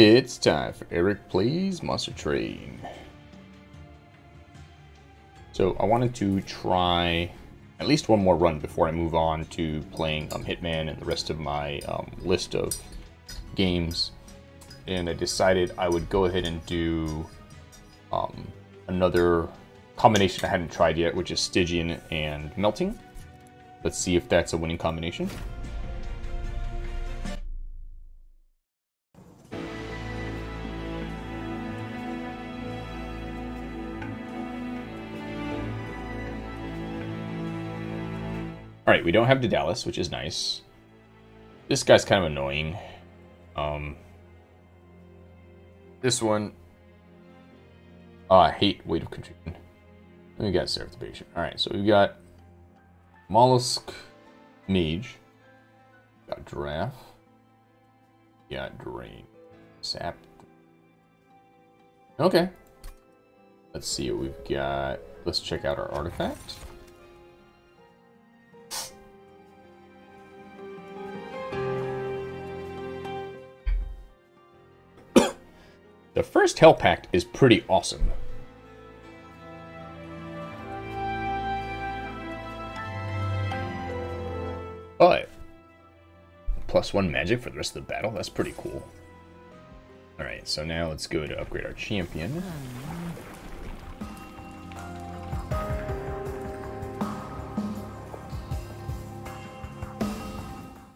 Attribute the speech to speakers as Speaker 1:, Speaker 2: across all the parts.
Speaker 1: It's time for Eric Plays Monster Train. So I wanted to try at least one more run before I move on to playing um, Hitman and the rest of my um, list of games. And I decided I would go ahead and do um, another combination I hadn't tried yet, which is Stygian and Melting. Let's see if that's a winning combination. We don't have Daedalus, which is nice. This guy's kind of annoying. Um, this one... Oh, I hate Weight of Contrition. We got Seraph the Patient. Alright, so we've got Mollusk Mage. Got Giraffe. Got Drain. Sap. Okay. Let's see what we've got. Let's check out our artifact. The first Hell Pact is pretty awesome. But, plus one magic for the rest of the battle, that's pretty cool. Alright, so now let's go to upgrade our champion.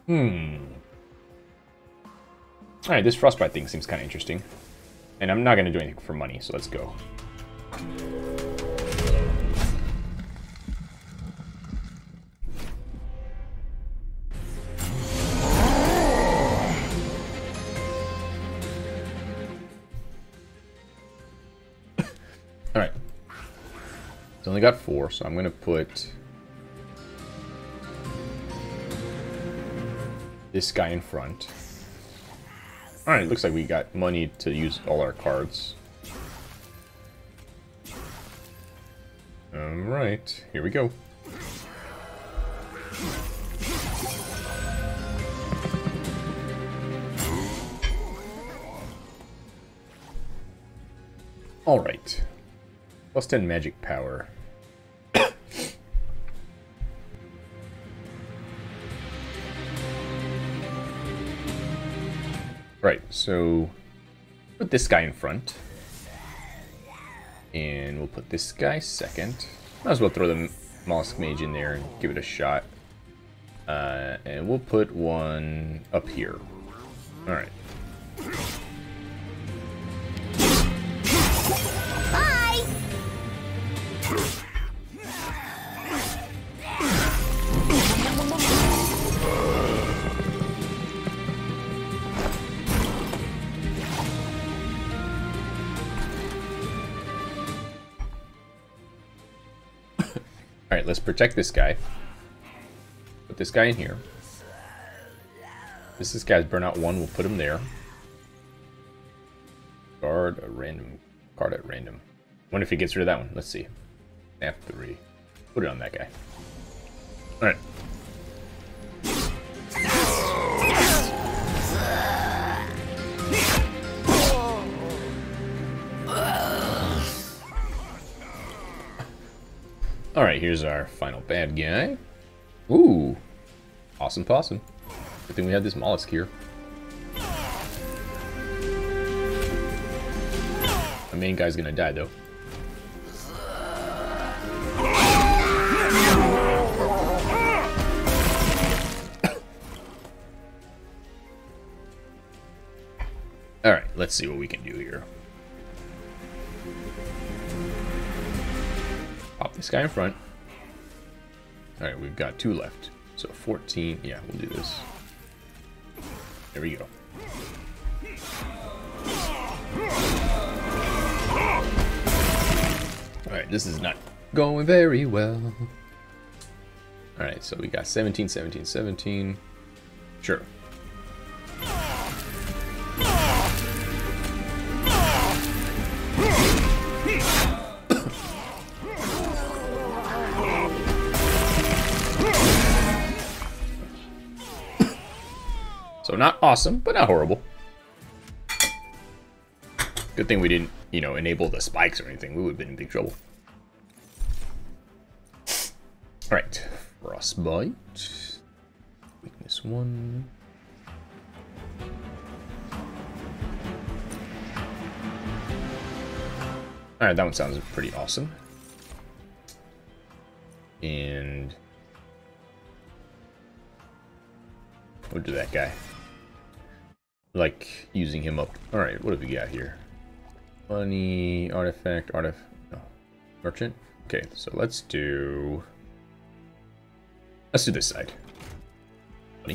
Speaker 1: Hmm. Alright, this Frostbite thing seems kind of interesting. And I'm not going to do anything for money, so let's go. Alright. It's only got four, so I'm going to put... this guy in front. Alright, looks like we got money to use all our cards. Alright, here we go. Alright. Plus 10 magic power. So put this guy in front. And we'll put this guy second. Might as well throw the Mollusk Mage in there and give it a shot. Uh, and we'll put one up here. Alright. Protect this guy. Put this guy in here. This is guy's burnout one, we'll put him there. Guard a random card at random. Wonder if he gets rid of that one. Let's see. Snap three. Put it on that guy. Alright. Alright, here's our final bad guy. Ooh. Awesome possum. Good thing we had this mollusk here. The main guy's gonna die though. Alright, let's see what we can do here. Pop this guy in front. Alright, we've got two left. So 14, yeah, we'll do this. There we go. Alright, this is not going very well. Alright, so we got 17, 17, 17. Sure. Not awesome, but not horrible. Good thing we didn't, you know, enable the spikes or anything. We would have been in big trouble. Alright. Frostbite. Weakness 1. Alright, that one sounds pretty awesome. And... We'll do that guy. Like, using him up. Alright, what have we got here? Money, artifact, artifact... No. Merchant? Okay, so let's do... Let's do this side. Money.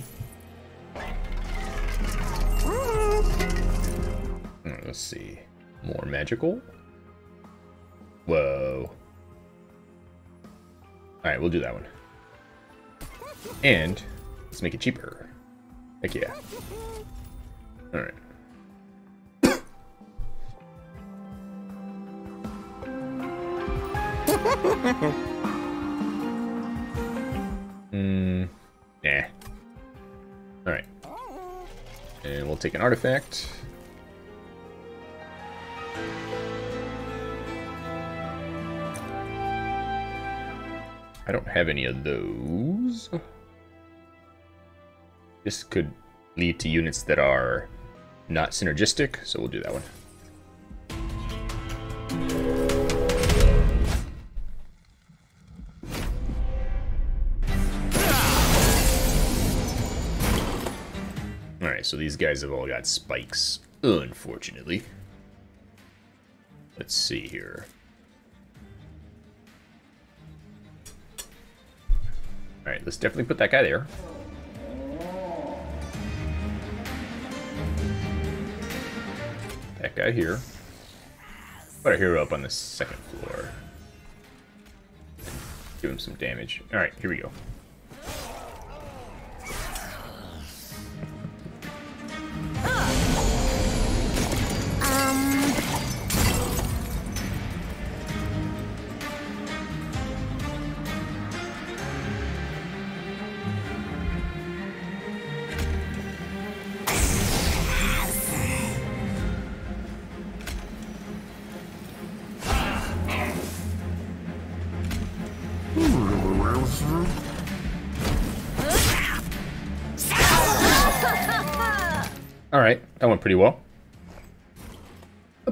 Speaker 1: Hmm, let's see. More magical. Whoa. Alright, we'll do that one. And let's make it cheaper. Heck yeah. Alright. Hmm. Nah. Alright. And we'll take an artifact. I don't have any of those. This could lead to units that are not synergistic, so we'll do that one. Alright, so these guys have all got spikes, unfortunately. Let's see here. Alright, let's definitely put that guy there. That guy here. Put our hero up on the second floor. Give him some damage. Alright, here we go.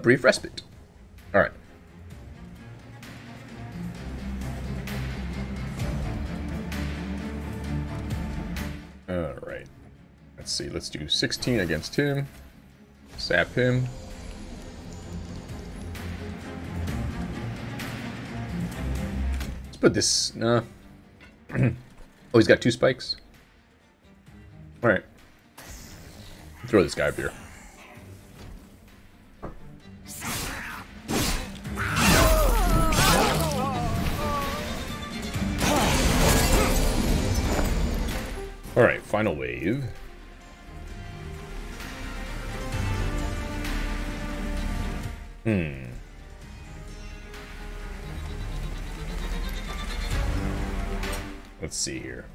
Speaker 1: Brief respite. Alright. Alright. Let's see, let's do 16 against him. Sap him. Let's put this... Uh, oh, he's got two spikes? Alright. Throw this guy up here. Wave. Hmm. Let's see here.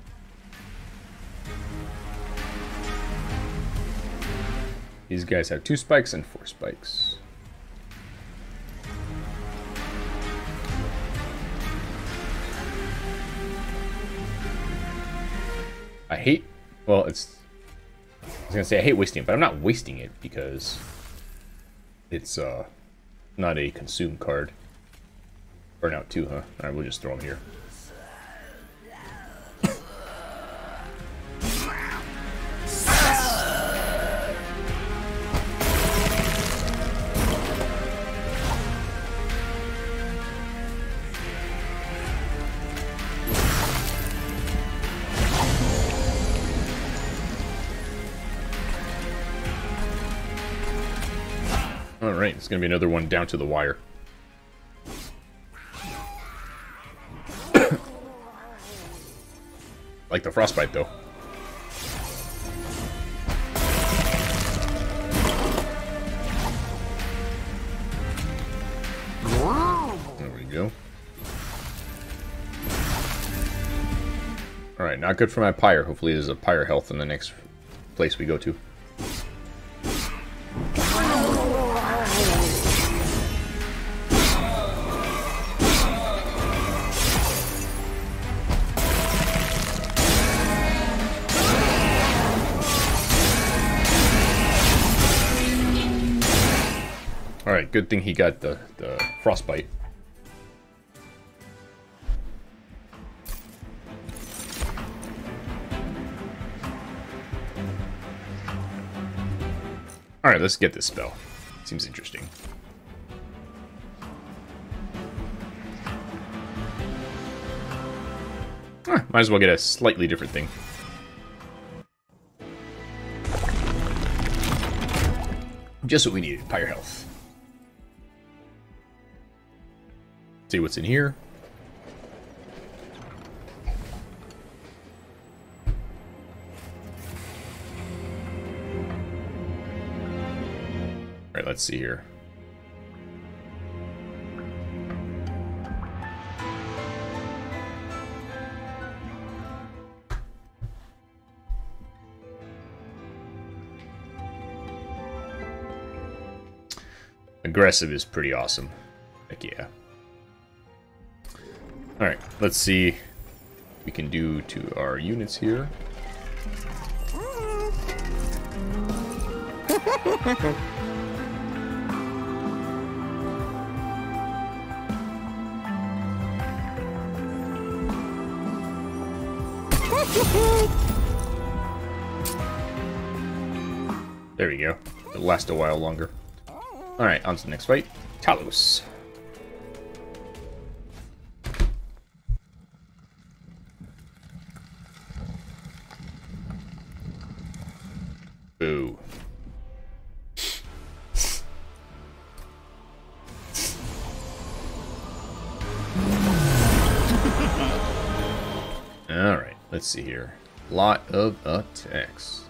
Speaker 1: These guys have two spikes and four spikes. I hate, well, it's, I was gonna say I hate wasting it, but I'm not wasting it because it's uh, not a consume card. Burnout 2, huh? Alright, we'll just throw them here. Going to be another one down to the wire. like the frostbite, though. There we go. Alright, not good for my pyre. Hopefully there's a pyre health in the next place we go to. Thing he got the, the frostbite. Alright, let's get this spell. Seems interesting. Might as well get a slightly different thing. Just what we needed, Pyre Health. See what's in here. Alright, let's see here. Aggressive is pretty awesome. Heck yeah. Alright, let's see we can do to our units here. There we go. It'll last a while longer. Alright, on to the next fight. Talos. See here. Lot of attacks.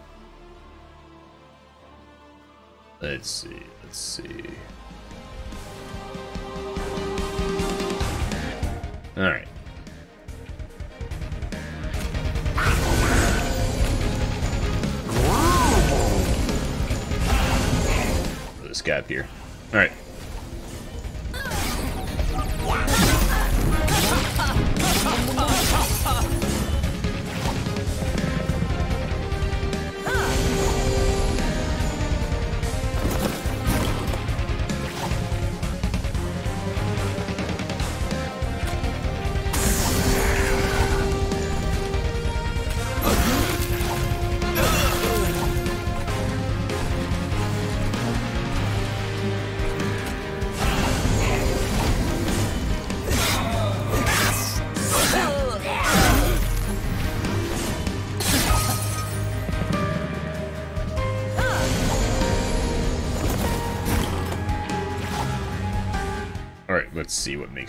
Speaker 1: Let's see, let's see. Alright. This guy up here. Alright.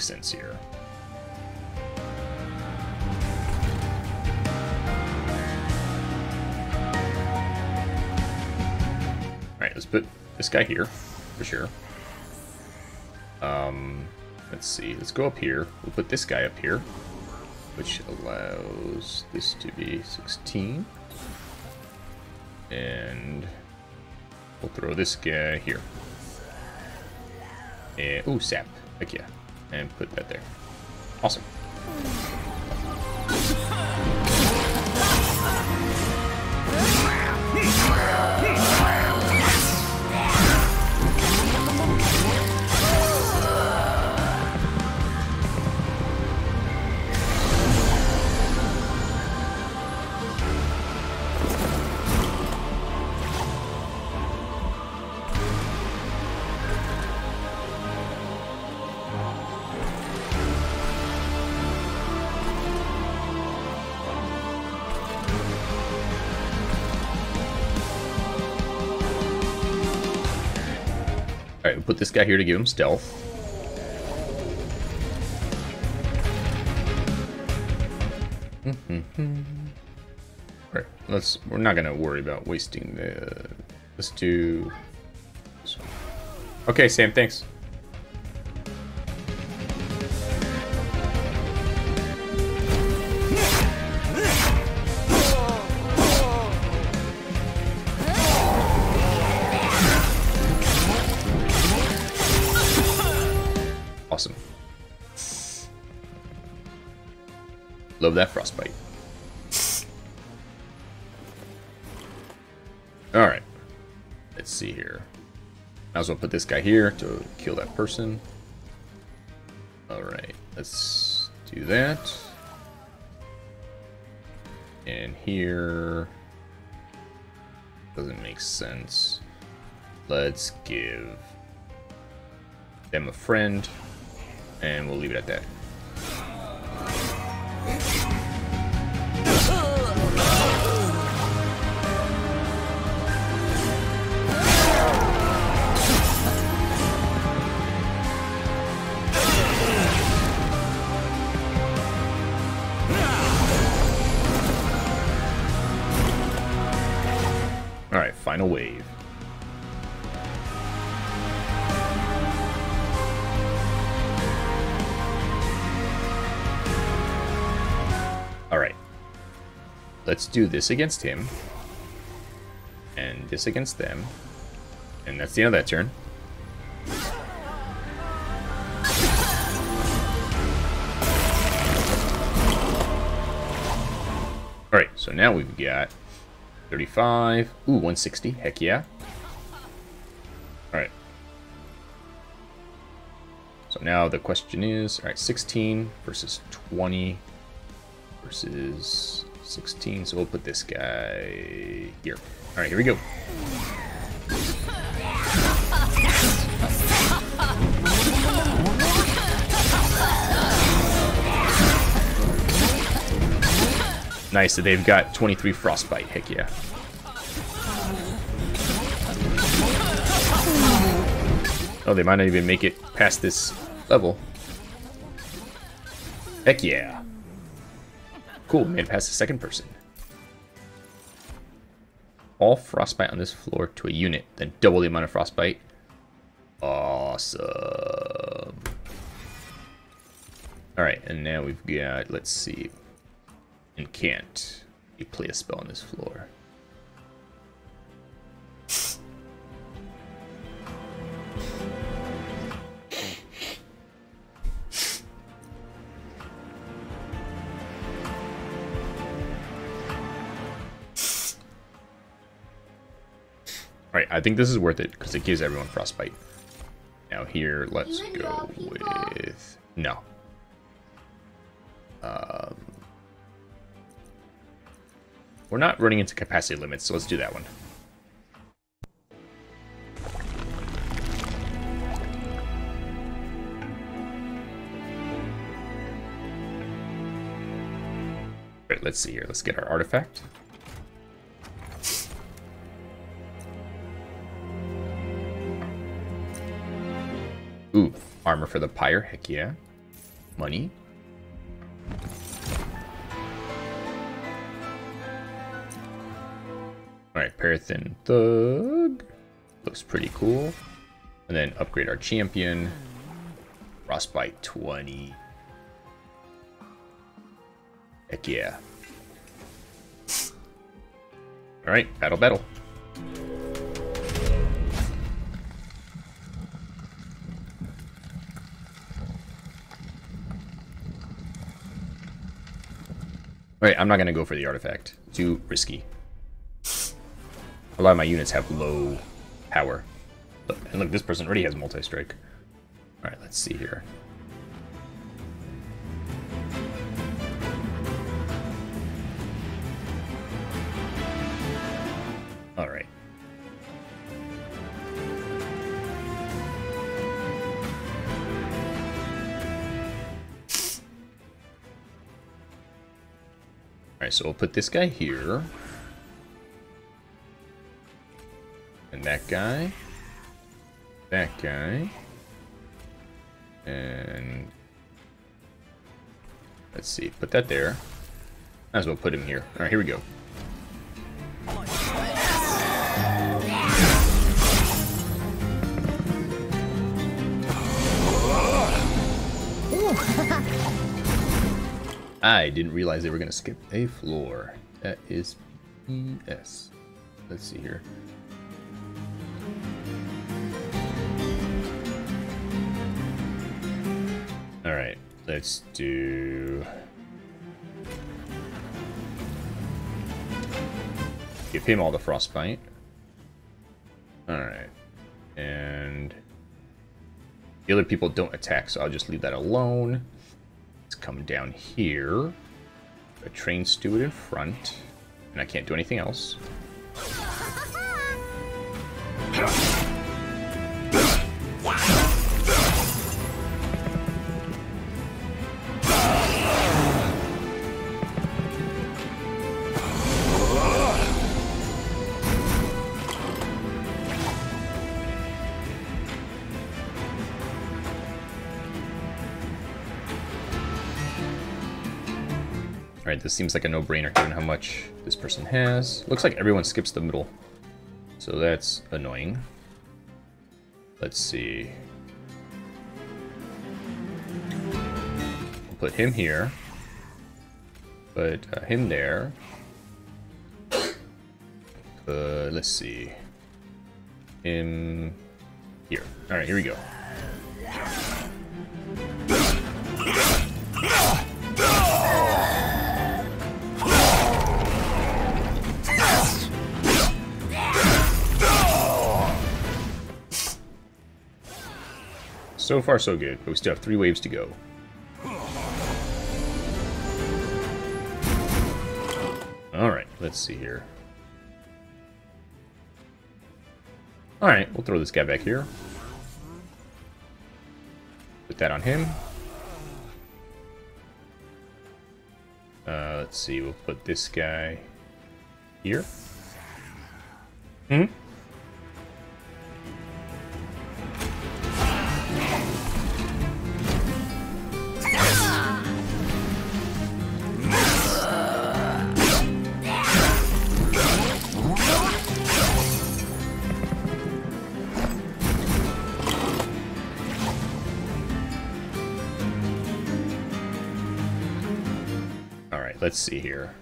Speaker 1: Makes sense here. Alright, let's put this guy here, for sure. Um, let's see, let's go up here. We'll put this guy up here, which allows this to be 16. And we'll throw this guy here. And, ooh, sap. Heck yeah. And put that there. Awesome. Put this guy here to give him stealth. Alright, let's we're not gonna worry about wasting the let's do. Okay, Sam, thanks. Love that frostbite. Alright. Let's see here. Might as well put this guy here to kill that person. Alright, let's do that. And here... Doesn't make sense. Let's give them a friend, and we'll leave it at that. Alright, final wave. Let's do this against him. And this against them. And that's the end of that turn. Alright, so now we've got 35. Ooh, 160. Heck yeah. Alright. So now the question is, alright, 16 versus 20 versus 16. So we'll put this guy here. Alright, here we go. Nice that they've got 23 Frostbite. Heck yeah. Oh, they might not even make it past this level. Heck yeah. Cool, made it past the second person. All Frostbite on this floor to a unit, then double the amount of Frostbite. Awesome. Alright, and now we've got, let's see, and can't you play a spell on this floor. Alright, I think this is worth it because it gives everyone frostbite. Now here, let's go with... No. Um, we're not running into capacity limits, so let's do that one. Right, let's see here. Let's get our artifact. Ooh, armor for the pyre. Heck yeah. Money. Alright, Parathin Thug. Looks pretty cool. And then upgrade our champion. Frostbite 20. Heck yeah. Alright, battle, battle. Alright, I'm not gonna go for the artifact. Too risky. A lot of my units have low power. And look, this person already has multi-strike. Alright, let's see here. Alright, so we'll put this guy here. And that guy. That guy. And... Let's see, put that there. Might as well put him here. Alright, here we go. I didn't realize they were going to skip a floor. That is BS. Let's see here. Alright, let's do... Give him all the frostbite. Alright. And the other people don't attack, so I'll just leave that alone. Come down here. A train steward in front. And I can't do anything else. this seems like a no-brainer given how much this person has. Looks like everyone skips the middle. So that's annoying. Let's see. We'll put him here. Put uh, him there. Uh, let's see. Him here. Alright, here we go. So far, so good, but we still have three waves to go. Alright, let's see here. Alright, we'll throw this guy back here. Put that on him. Uh, let's see, we'll put this guy here. Hmm? Let's see here.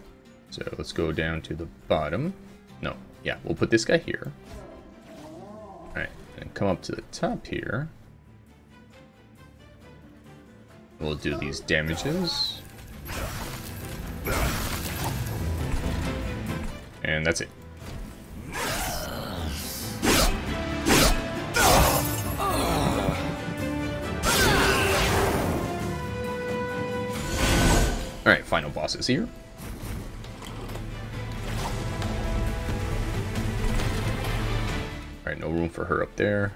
Speaker 1: So let's go down to the bottom. No, yeah, we'll put this guy here. Alright, and come up to the top here. We'll do these damages. And that's it. Alright, final boss is here. Alright, no room for her up there.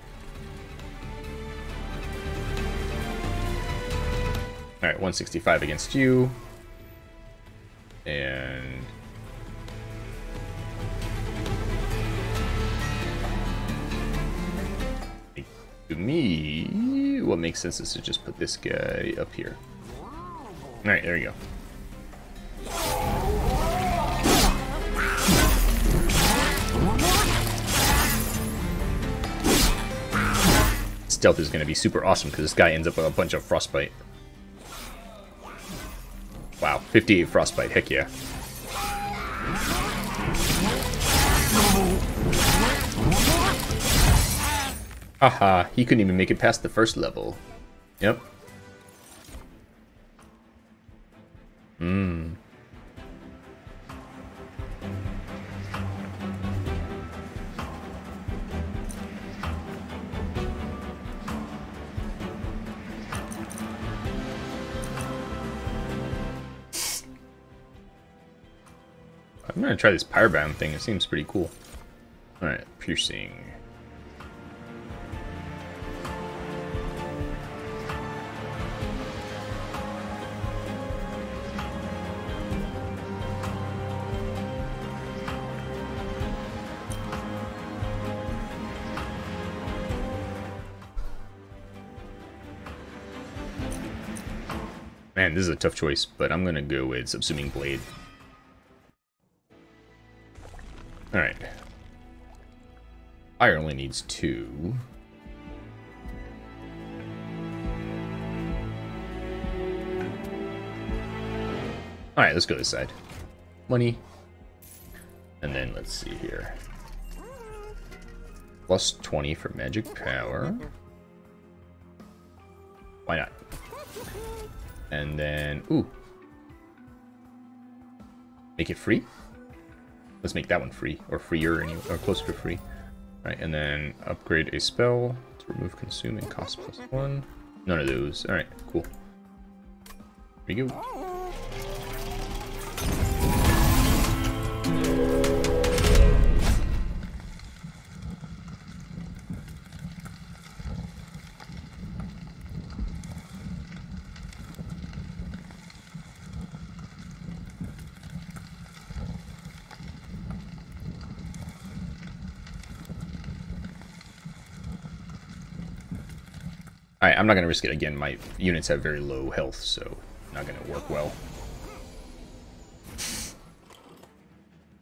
Speaker 1: Alright, 165 against you. And... To me, what makes sense is to just put this guy up here. Alright, there we go. Stealth is going to be super awesome because this guy ends up with a bunch of frostbite. Wow, 58 frostbite, heck yeah. Haha, he couldn't even make it past the first level. Yep. Mmm. I'm gonna try this Pyrebound thing, it seems pretty cool. Alright, piercing. Man, this is a tough choice, but I'm gonna go with Subsuming Blade. Alright. Fire only needs two. Alright, let's go this side. Money. And then let's see here. Plus 20 for magic power. Why not? And then, ooh. Make it free? Let's make that one free, or freer, or closer to free. Alright, and then upgrade a spell to remove consume and cost plus one. None of those. Alright, cool. Here we go. Alright, I'm not going to risk it again. My units have very low health, so not going to work well.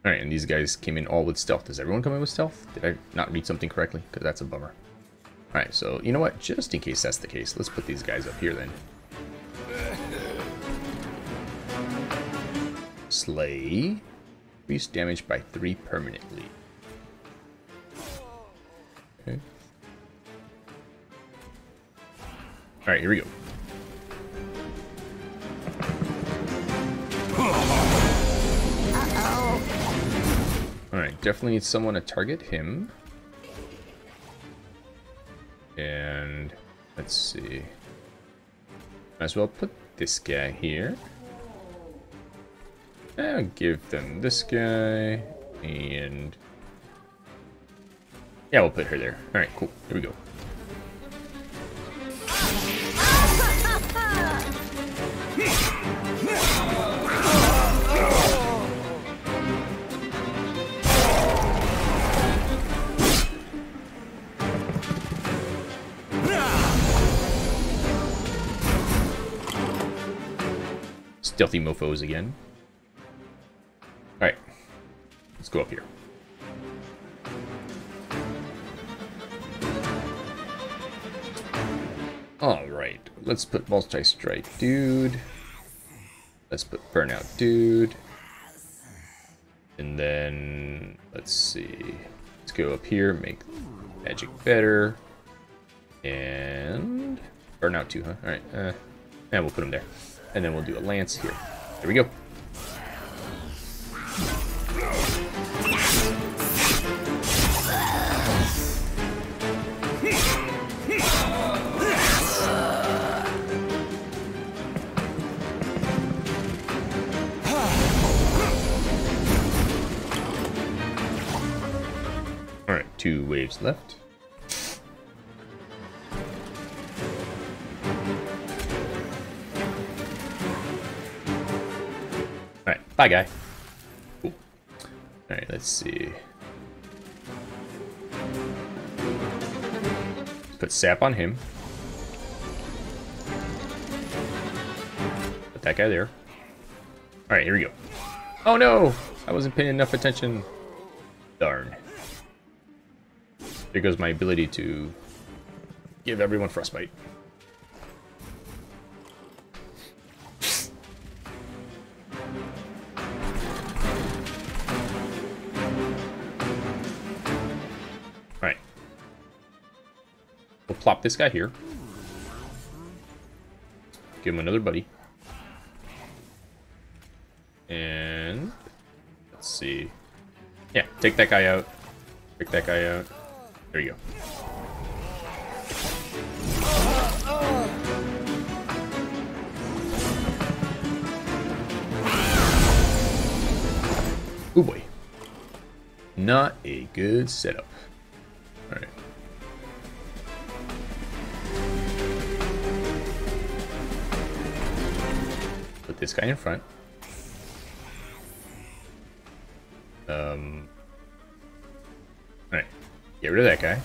Speaker 1: Alright, and these guys came in all with stealth. Does everyone come in with stealth? Did I not read something correctly? Because that's a bummer. Alright, so you know what? Just in case that's the case, let's put these guys up here then. Slay. Increase damage by 3 permanently. Alright, here we go. Alright, definitely need someone to target him. And let's see. Might as well put this guy here. I'll give them this guy and yeah, we'll put her there. All right, cool. Here we go. Stealthy mofos again. Alright. Let's go up here. Alright. Let's put multi-strike dude. Let's put burnout dude. And then, let's see. Let's go up here, make magic better. And burnout too, huh? Alright, uh, and we'll put him there. And then we'll do a lance here. There we go. Alright, two waves left. Bye guy. Alright, let's see. Put sap on him. Put that guy there. Alright, here we go. Oh no! I wasn't paying enough attention. Darn. There goes my ability to give everyone frostbite. Plop this guy here. Give him another buddy. And let's see. Yeah, take that guy out. Pick that guy out. There you go. Oh boy. Not a good setup. Alright. This guy in front. Um. Alright. Get rid of that guy.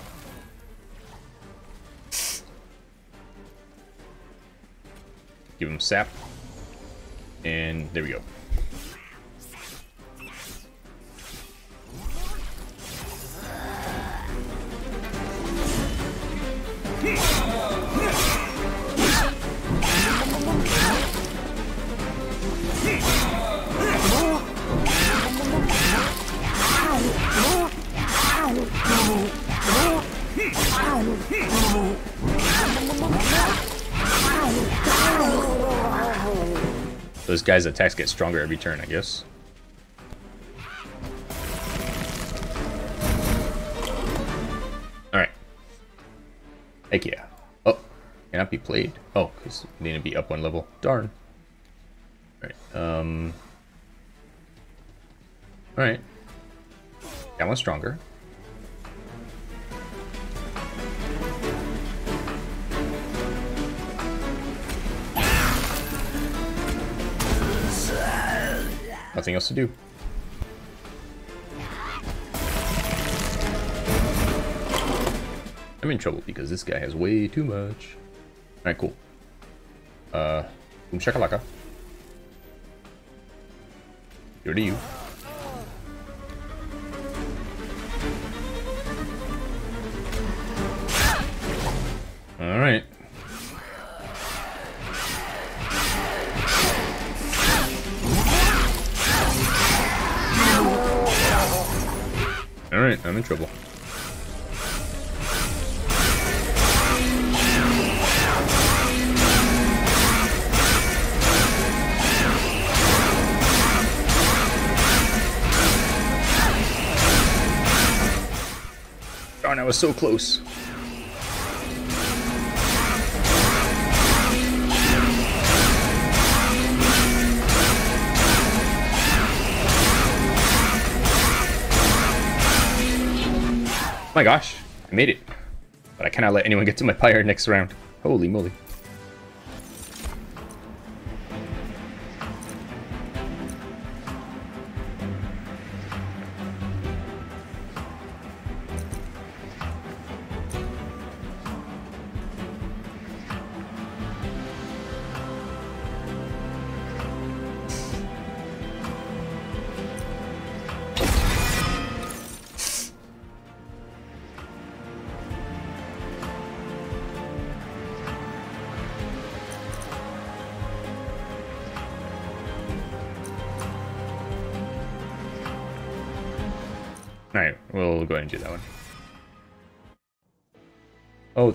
Speaker 1: Give him sap. And there we go. Those guys' attacks get stronger every turn, I guess. Heck yeah. Oh, cannot be played. Oh, because need to be up one level. Darn. Alright, um... Alright. That one's stronger. Nothing else to do. I'm in trouble because this guy has way too much. Alright, cool. Uh, boom shakalaka. Here to you. Alright. Alright, I'm in trouble. Darn, I was so close. My gosh, I made it. But I cannot let anyone get to my pyre next round. Holy moly.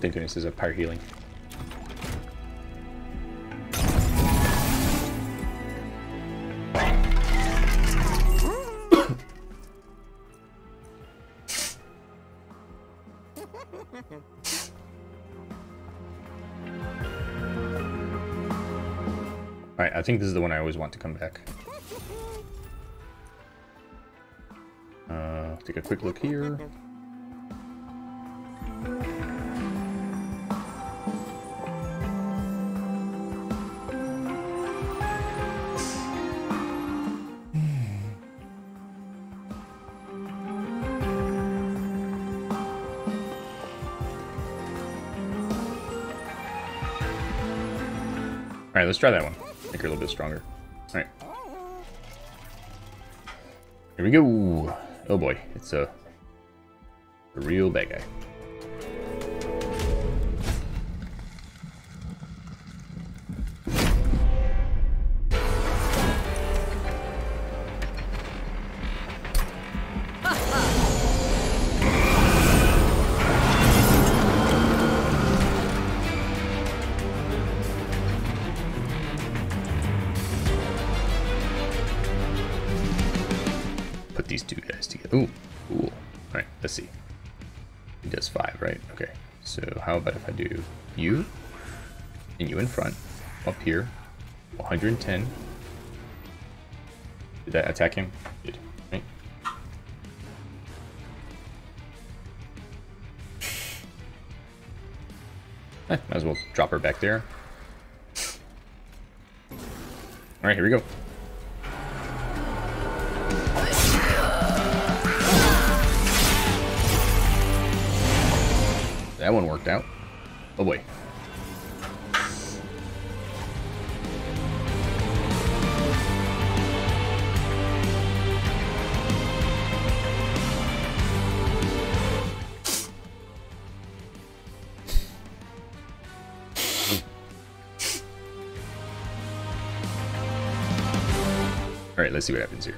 Speaker 1: Oh, thank goodness there's a pyre healing. Alright, I think this is the one I always want to come back. Uh, take a quick look here. Let's try that one. Make her a little bit stronger. Alright. Here we go. Oh boy, it's a, a real bad guy. You and you in front, up here, 110. Did that attack him? Did, right? Eh, might as well drop her back there. Alright, here we go. That one worked out. Oh boy. Alright, let's see what happens here.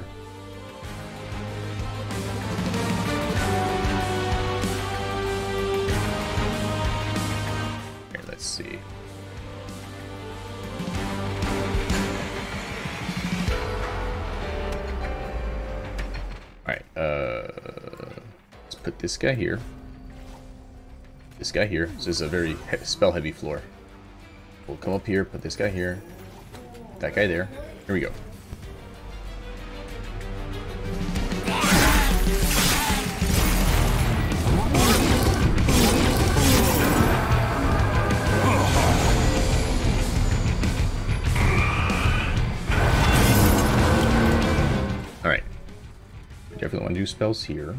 Speaker 1: This guy here. this guy here. This is a very he spell heavy floor. We'll come up here, put this guy here, that guy there. Here we go. Alright. Definitely want to do spells here.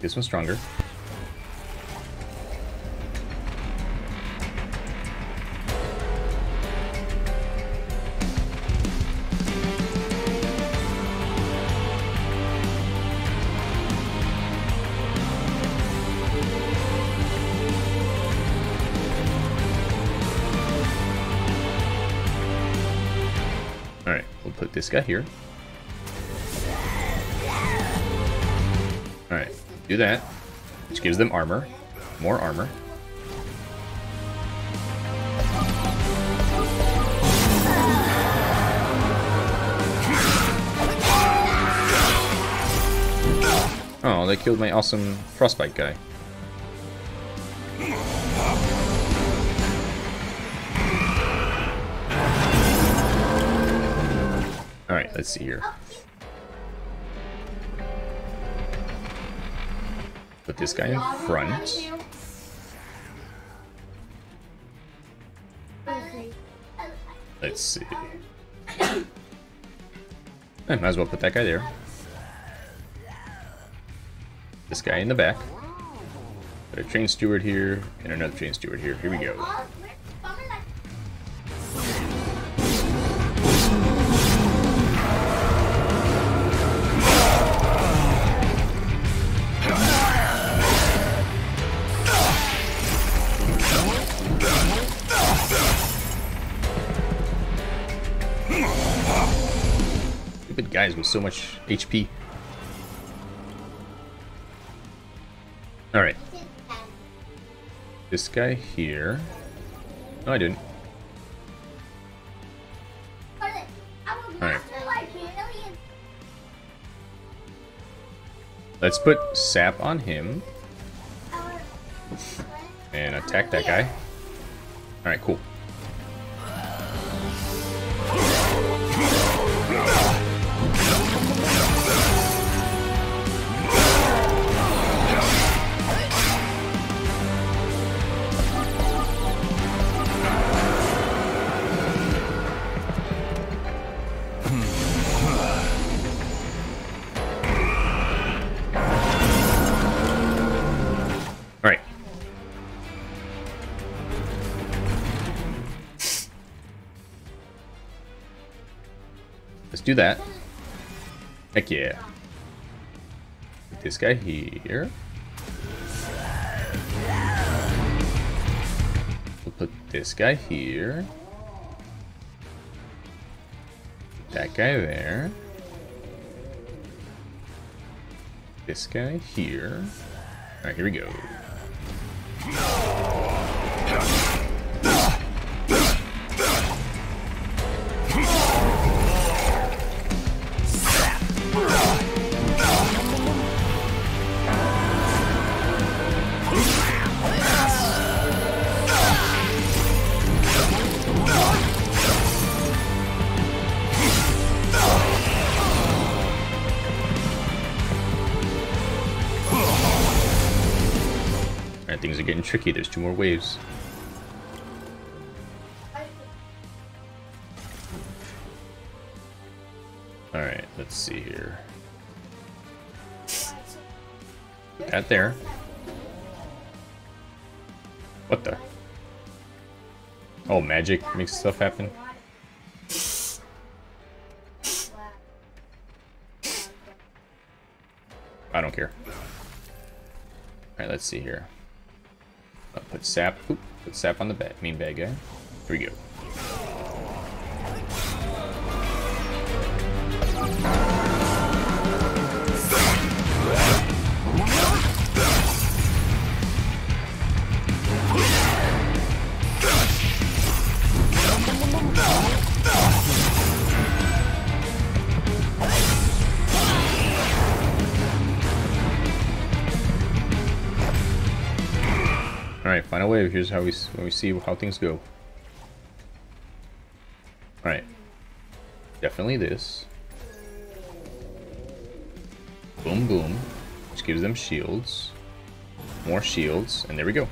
Speaker 1: This one stronger. Alright, we'll put this guy here. Do that. Which gives them armor. More armor. Oh, they killed my awesome frostbite guy. Alright, let's see here. Oh, this guy in front. Let's see. I might as well put that guy there. This guy in the back. Put a train steward here, and another train steward here. Here we go. So much HP. Alright. This guy here. No, I didn't. Alright. Let's put sap on him and attack that guy. Alright, cool. That. Heck yeah. Put this guy here. We'll put this guy here. That guy there. This guy here. Alright, here we go. Tricky. There's two more waves. Alright, let's see here. That there. What the? Oh, magic makes stuff happen? I don't care. Alright, let's see here. Put sap. Oop, put sap on the bad, main bad guy. Here we go. Alright, final wave. Here's how we, when we see how things go. Alright. Definitely this. Boom, boom. Which gives them shields. More shields. And there we go.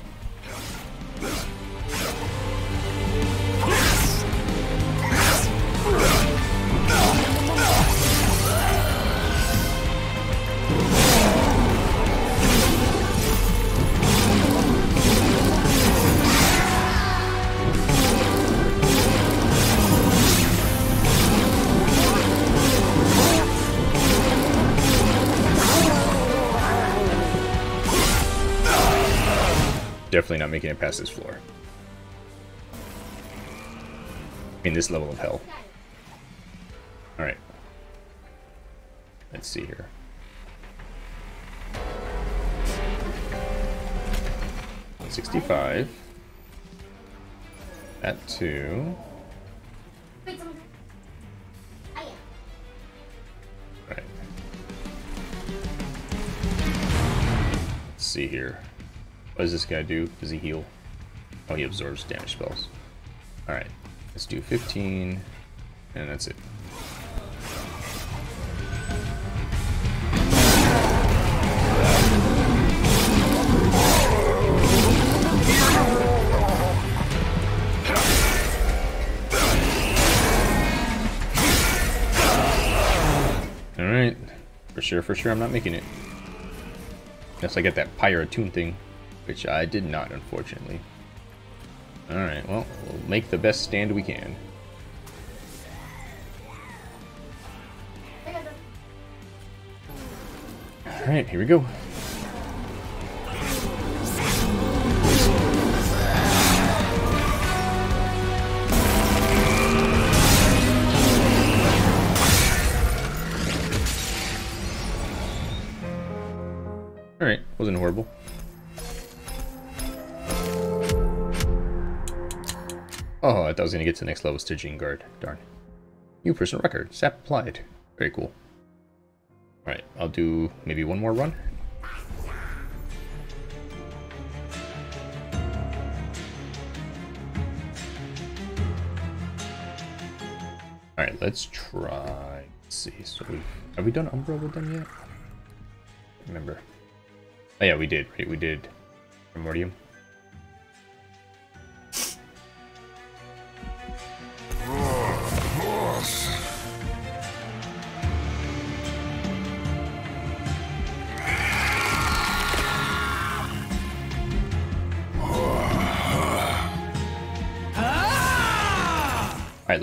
Speaker 1: Making it past this floor. In this level of hell. Alright. Let's see here. Sixty-five. At two. Right. Let's see here. What does this guy do? Does he heal? Oh, he absorbs damage spells. Alright, let's do 15, and that's it. Alright, for sure, for sure I'm not making it. Unless I get that Pyro Tune thing. Which I did not, unfortunately. Alright, well, we'll make the best stand we can. Alright, here we go. Alright, wasn't horrible. Oh, I thought I was going to get to the next level Stygian Guard. Darn. New personal record. Sap applied. Very cool. Alright, I'll do maybe one more run. Alright, let's try. Let's see. So we have we done Umbra with them yet? Remember. Oh yeah, we did? We did Primordium.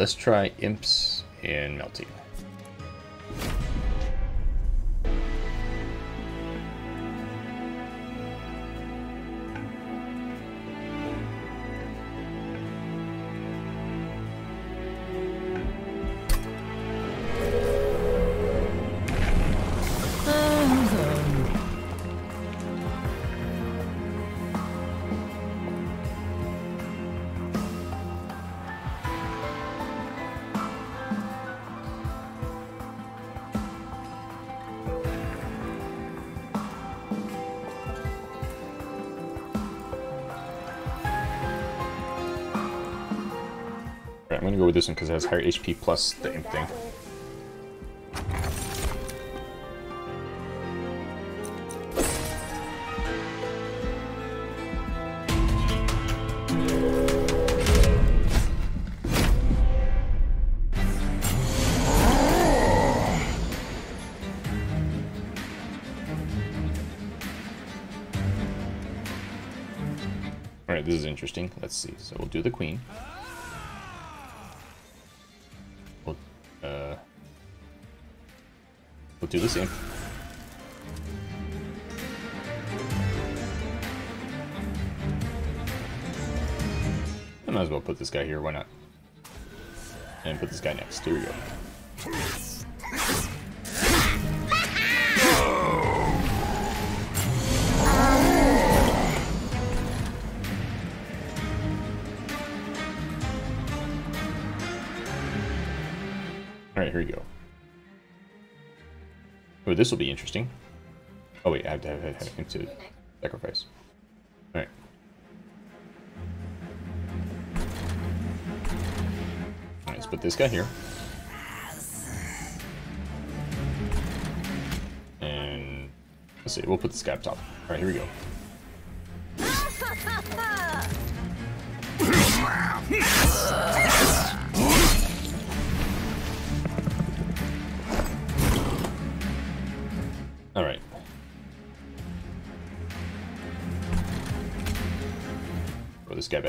Speaker 1: Let's try Imps and Melty. One because it has higher HP plus the imp thing. Alright, this is interesting. Let's see. So we'll do the queen. Do the same. I might as well put this guy here, why not? And put this guy next. Here we go. This will be interesting. Oh wait, I have to have, have, have him to sacrifice. Alright. Alright, let's put this guy here. And let's see, we'll put this guy up top. Alright, here we go.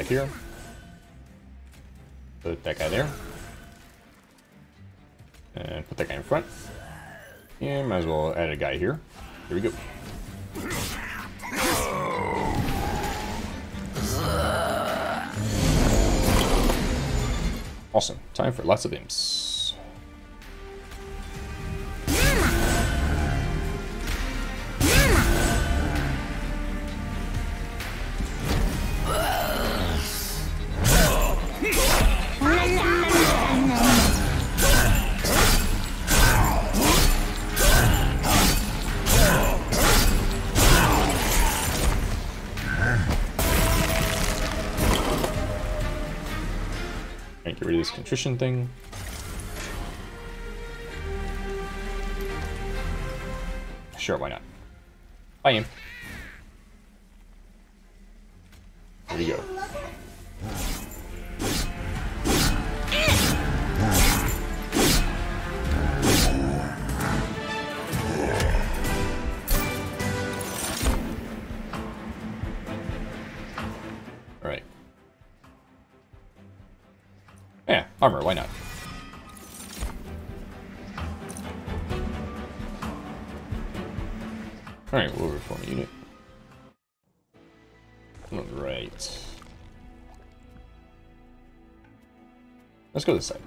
Speaker 1: Here. Put that guy there. And put that guy in front. And might as well add a guy here. Here we go. Awesome. Time for lots of imps. Thing. Let's go this side.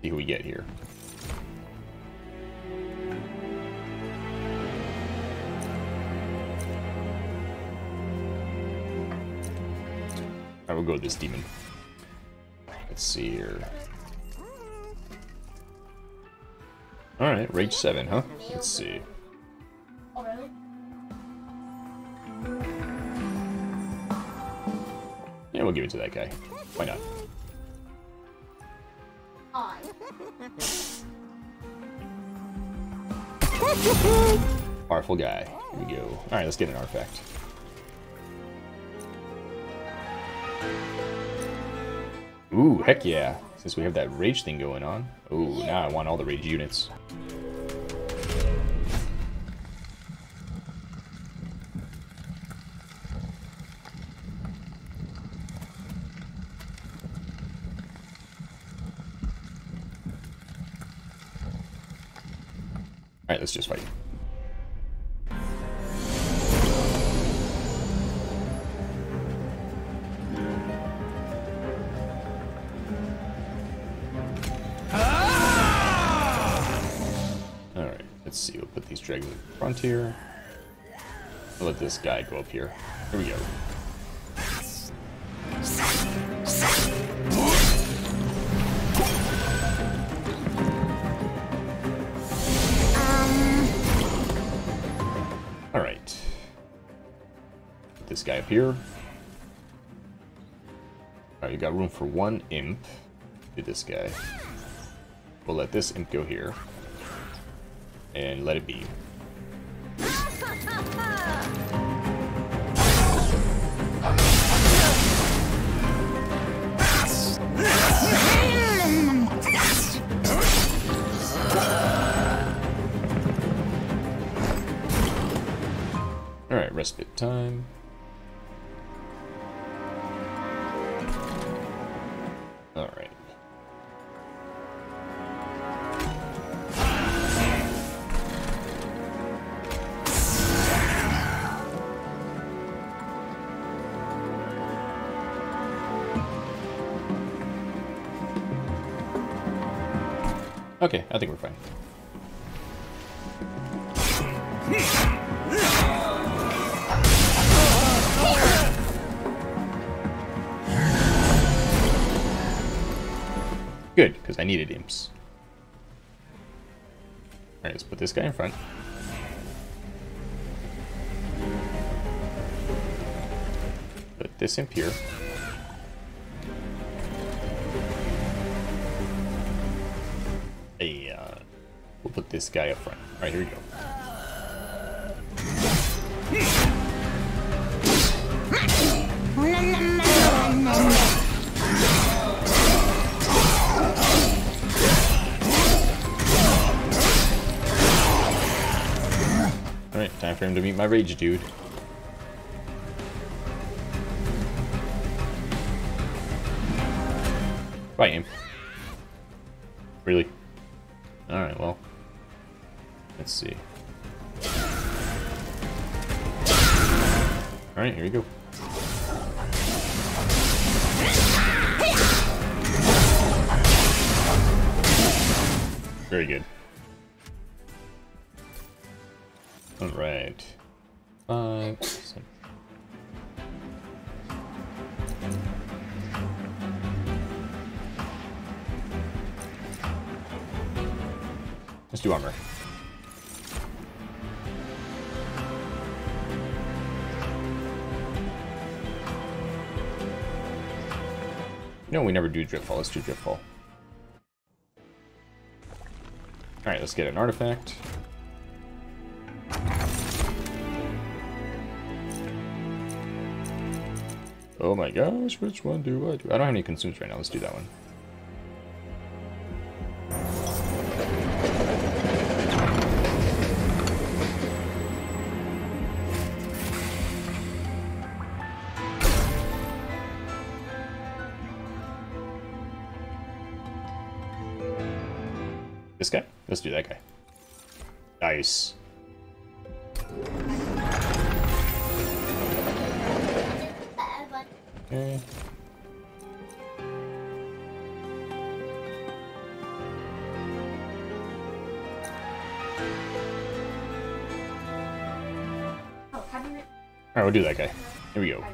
Speaker 1: See who we get here. I will go with this demon. Let's see here. Alright, Rage 7, huh? Let's see. Yeah, we'll give it to that guy. Why not? Powerful guy. Here we go. Alright, let's get an artifact. Ooh, heck yeah. Since we have that rage thing going on. Ooh, now I want all the rage units. Let's just fight. Alright, let's see. We'll put these dragons in front here. We'll let this guy go up here. Here we go. Here. Alright, you got room for one imp. Do this guy. We'll let this imp go here. And let it be. Alright, respite time. This guy in front. Put this in pure. Yeah. Uh, we'll put this guy up front. Alright, here we go. Time to meet my rage dude. Fight him. Really? Alright, well. Let's see. Alright, here we go. Very good. Alright. Five, uh, seven. Let's do armor. No, we never do Driftfall. Let's do Driftfall. Alright, let's get an artifact. Oh my gosh, which one do I do? I don't have any consumes right now. Let's do that one. This guy? Let's do that guy. Nice. Okay. Oh, Alright, we'll do that guy. Here we go.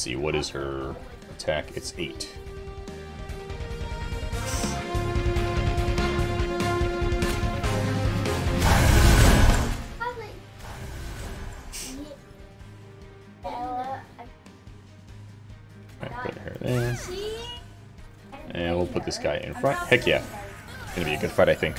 Speaker 1: See. What is her attack? It's 8. Put her there. And we'll put this guy in front. Heck yeah. Gonna be a good fight, I think.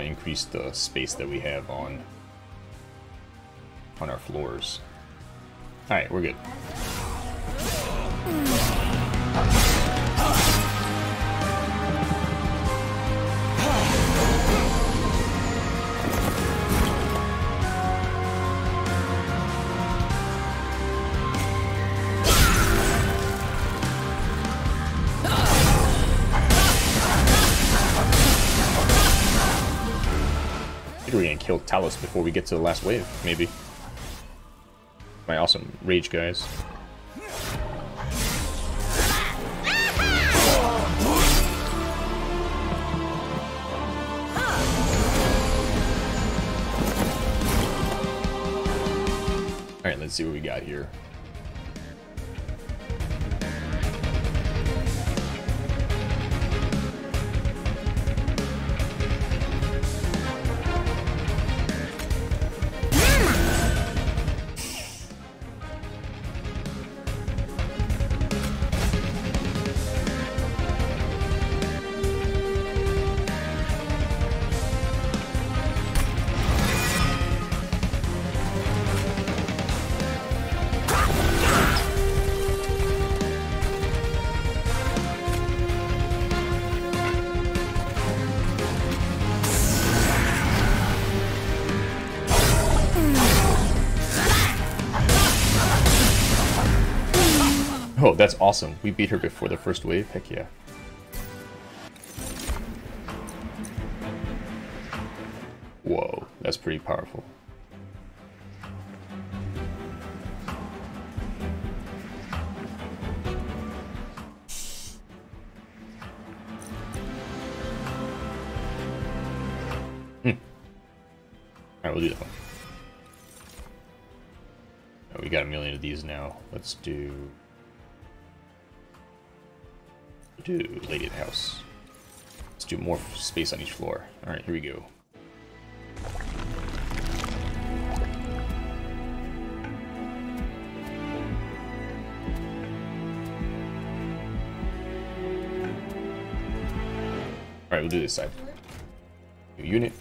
Speaker 1: Want to increase the space that we have on on our floors. Alright, we're good. Talos before we get to the last wave, maybe. My awesome rage guys. Alright, let's see what we got here. That's awesome. We beat her before the first wave. Heck yeah. Whoa, that's pretty powerful. Hmm. Alright, we'll do that one. Oh, we got a million of these now. Let's do... Do the House. Let's do more space on each floor. Alright, here we go. Alright, we'll do this side. New unit.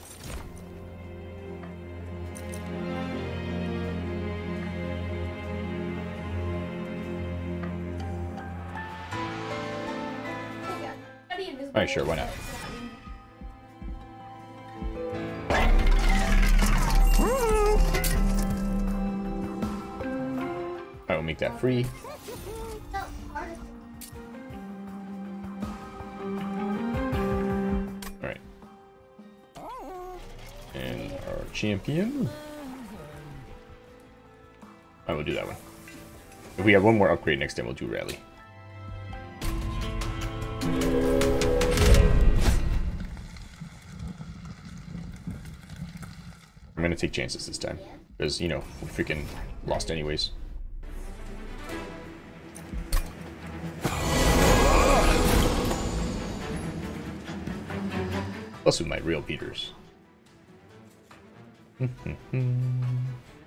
Speaker 1: Alright, sure, why not? I will make that free. Alright. And our champion. I will do that one. If we have one more upgrade next time, we'll do rally. Gonna take chances this time. Because, you know, we're freaking lost anyways. Plus with my real beaters.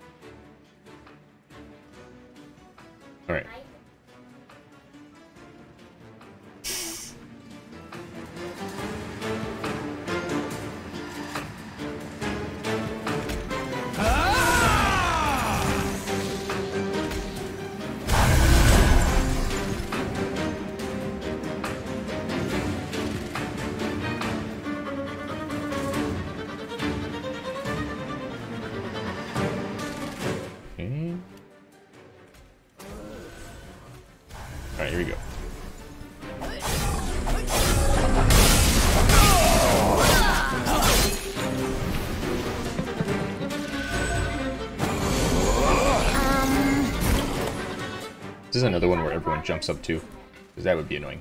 Speaker 1: is another one where everyone jumps up too, because that would be annoying.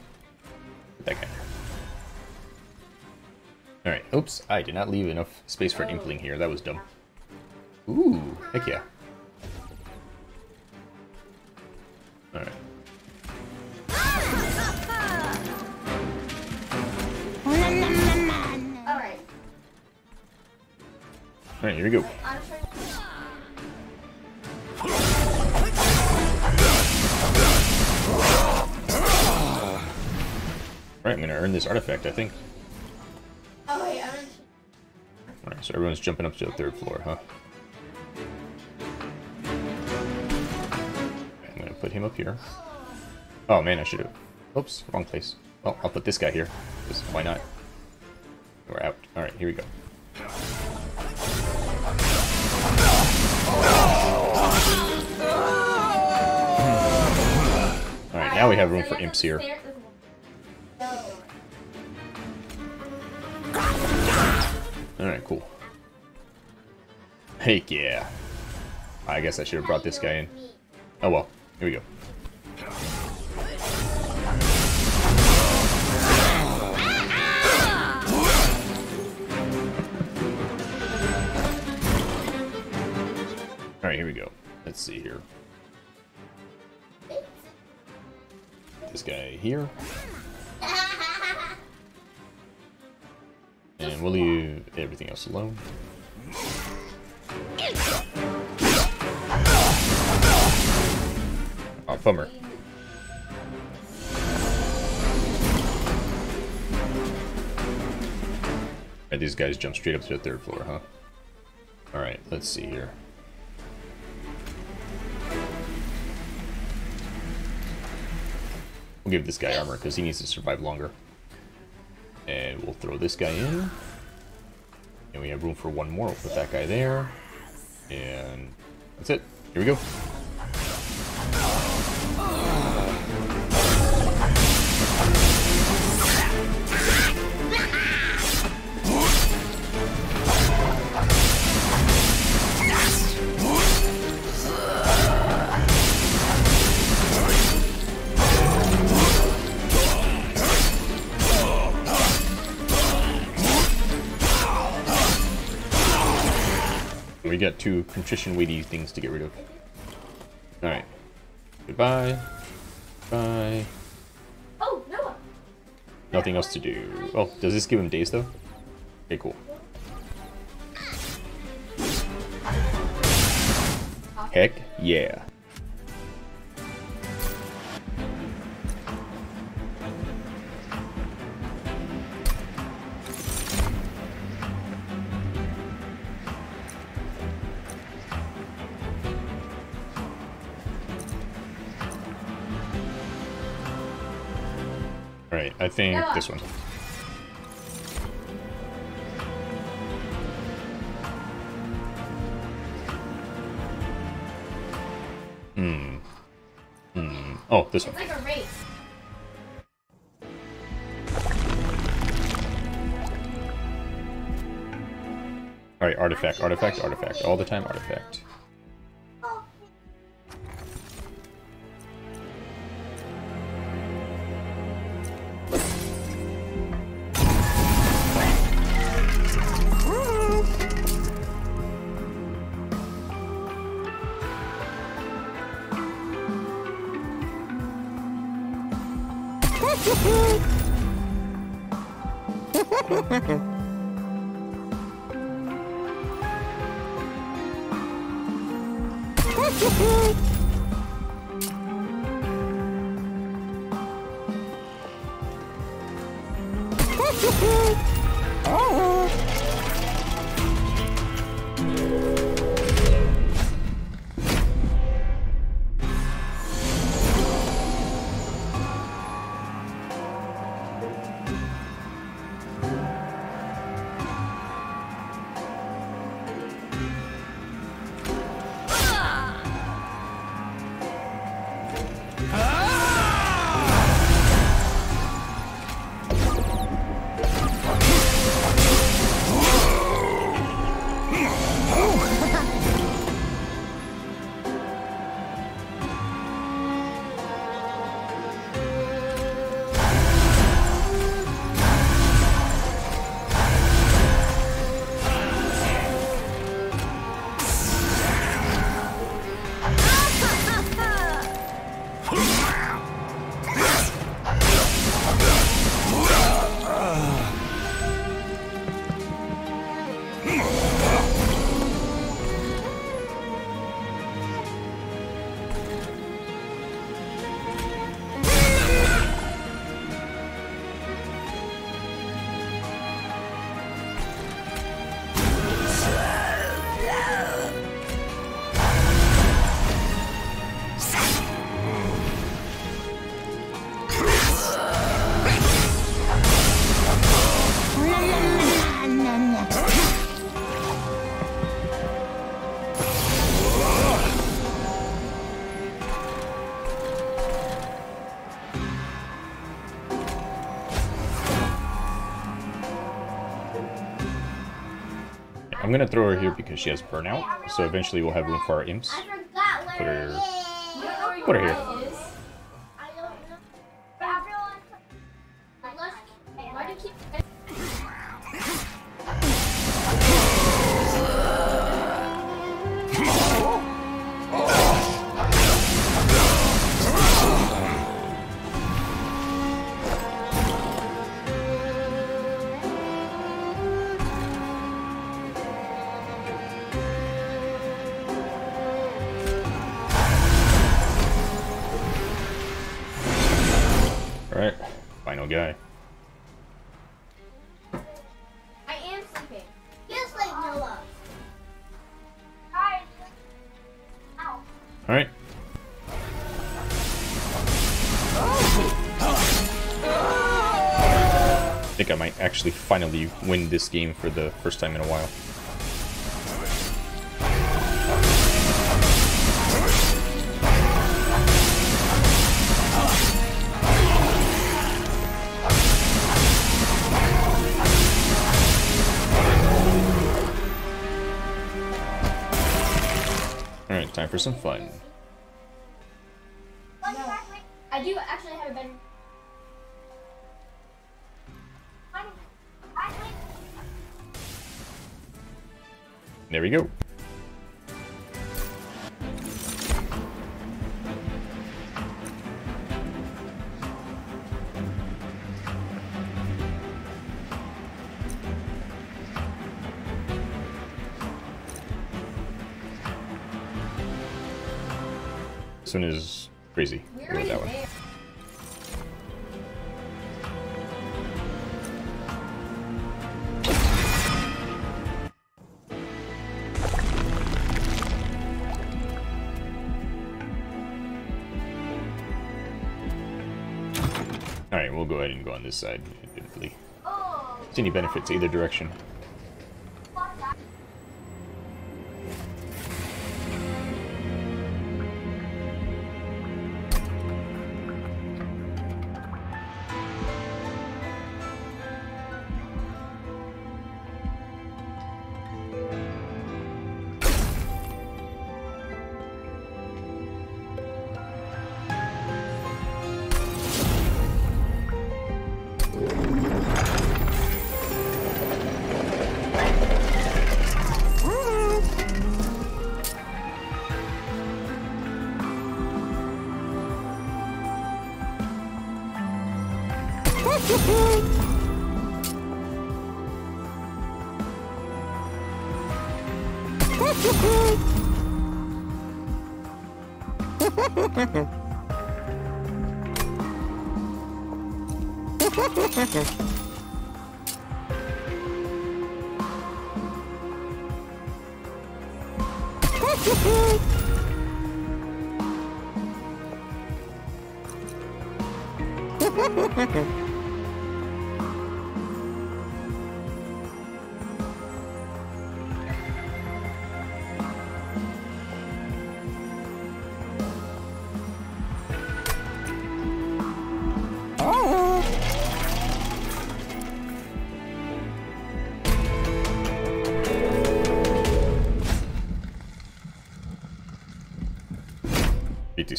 Speaker 1: That guy. Alright, oops, I did not leave enough space for an Inkling here, that was dumb. Ooh, heck yeah. Artifact, I think.
Speaker 2: Oh wait, I'm
Speaker 1: Alright, so everyone's jumping up to the third floor, huh? I'm gonna put him up here. Oh man, I should have. Oops, wrong place. Well, I'll put this guy here. Just why not? We're out. Alright, here we go. Alright, now we have room for imps here. Alright, cool. Heck yeah. I guess I should have brought this guy in. Oh well, here we go. Alright, here we go. Let's see here. This guy here. And we'll leave everything else alone. Oh, bummer. Right, these guys jump straight up to the third floor, huh? Alright, let's see here. We'll give this guy armor, because he needs to survive longer. And we'll throw this guy in. And we have room for one more. We'll put that guy there. And that's it. Here we go. Two contrition weighty things to get rid of. Alright. Goodbye. Bye.
Speaker 2: Oh, Noah.
Speaker 1: Nothing else to do. Oh, does this give him days though? Okay, cool. Ah. Heck yeah. Think
Speaker 2: Noah.
Speaker 1: this one. Hmm. Hmm. Oh, this one.
Speaker 2: It's like a race.
Speaker 1: Alright, artifact, artifact, artifact. All the time, artifact. Mm-hmm. I'm gonna throw her here because she has burnout, so eventually we'll have room for our imps. Put her- Put her here. Actually finally win this game for the first time in a while. This side.
Speaker 3: Oh,
Speaker 1: See any benefits either direction. Beat these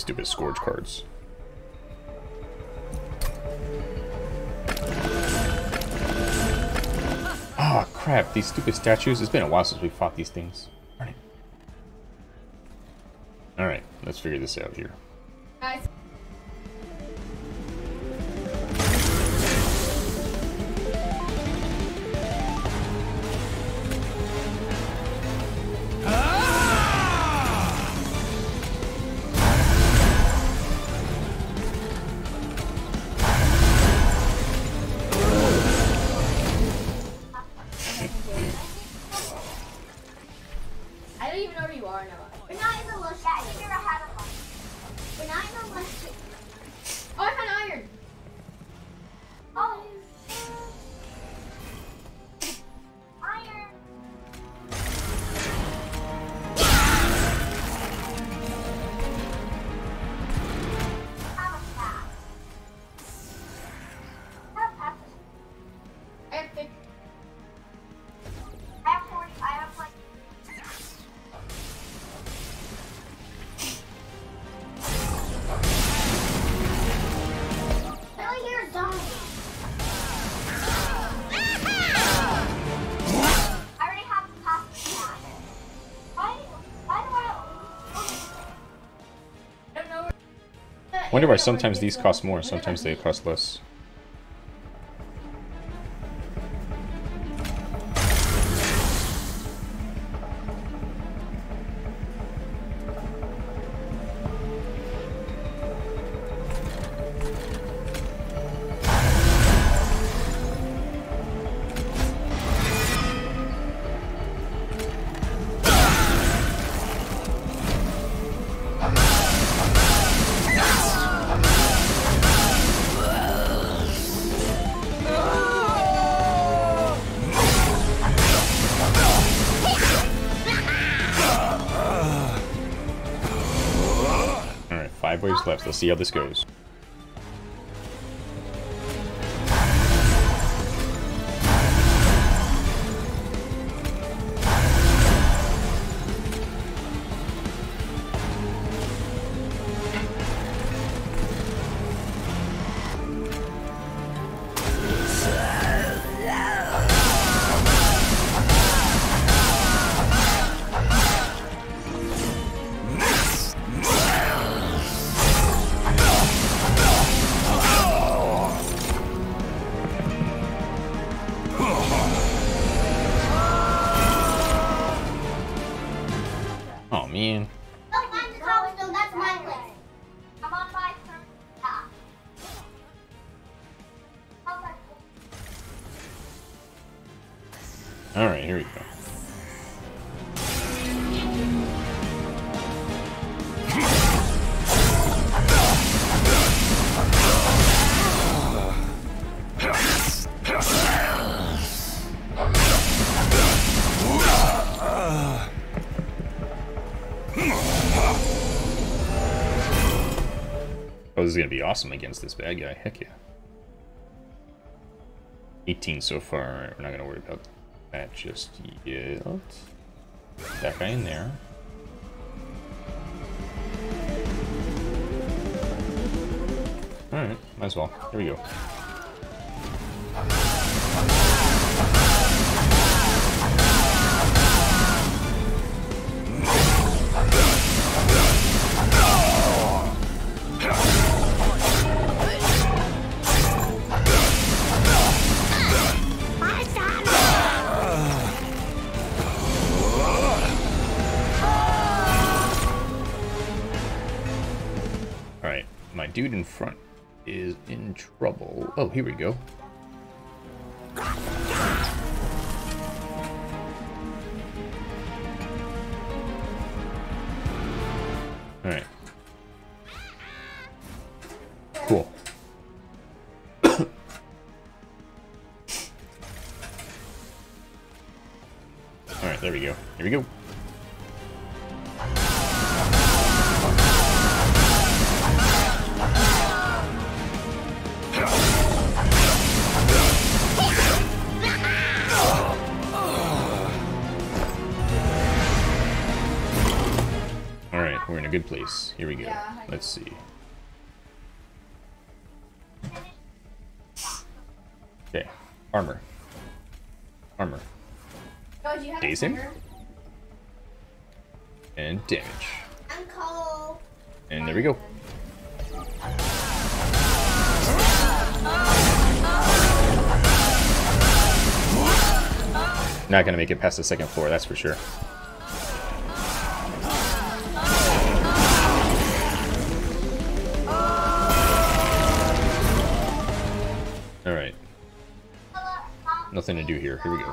Speaker 1: stupid Scourge cards. Ah, crap, these stupid statues. It's been a while since we fought these things. Alright, let's figure this out here.
Speaker 3: Guys,
Speaker 1: Wonder why sometimes these cost more, sometimes they cost less. Five waves left. Let's see how this goes. Is gonna be awesome against this bad guy. Heck yeah. 18 so far. We're not gonna worry about that just yet. That guy in there. Alright, might as well. Here we go. Trouble. Oh, here we go. Okay, armor. Armor.
Speaker 2: Oh, do you have
Speaker 1: Daze him? And damage.
Speaker 2: I'm Cole.
Speaker 1: And there we go. Not gonna make it past the second floor, that's for sure. Nothing to do here. Here we go.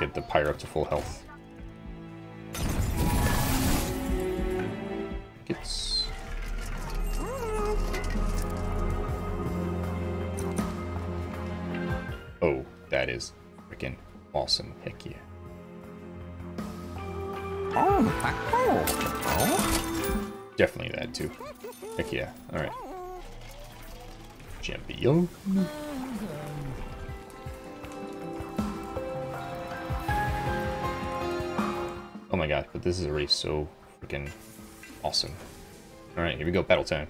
Speaker 1: Get the pyre up to full health. Gets. Oh, that is freaking awesome. Heck yeah. Oh, definitely that too. Heck yeah. Alright. Champion. But this is already so freaking awesome. Alright, here we go, battle time.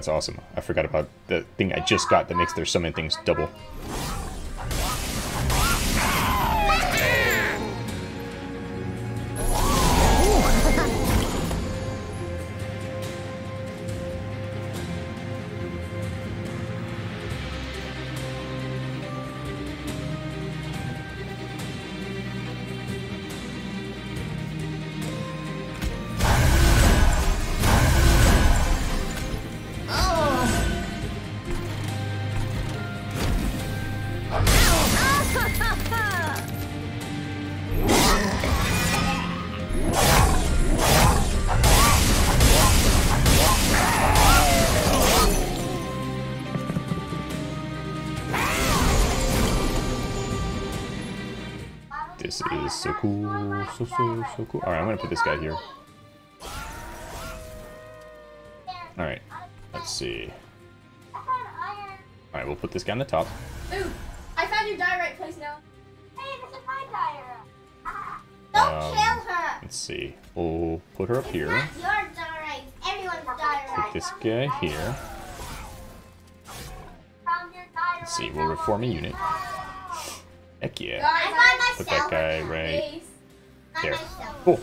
Speaker 1: That's awesome. I forgot about the thing I just got that makes their summon things double. Cool. So, so, so cool. Alright, I'm gonna put this guy here. Alright, let's see.
Speaker 3: I found iron.
Speaker 1: Alright, we'll put this guy on the top.
Speaker 2: Ooh, I found your die right place now.
Speaker 3: Hey, this is my tire. Ah.
Speaker 2: Don't
Speaker 1: Um,
Speaker 2: kill her.
Speaker 1: Let's see. We'll put her up here.
Speaker 2: Not your die. Everyone's die
Speaker 1: Put this guy here.
Speaker 3: Found your tire.
Speaker 1: Let's see, we'll reform a unit. Heck yeah.
Speaker 2: I find
Speaker 1: Put that guy right
Speaker 2: Please.
Speaker 1: there.
Speaker 2: myself.
Speaker 1: Cool.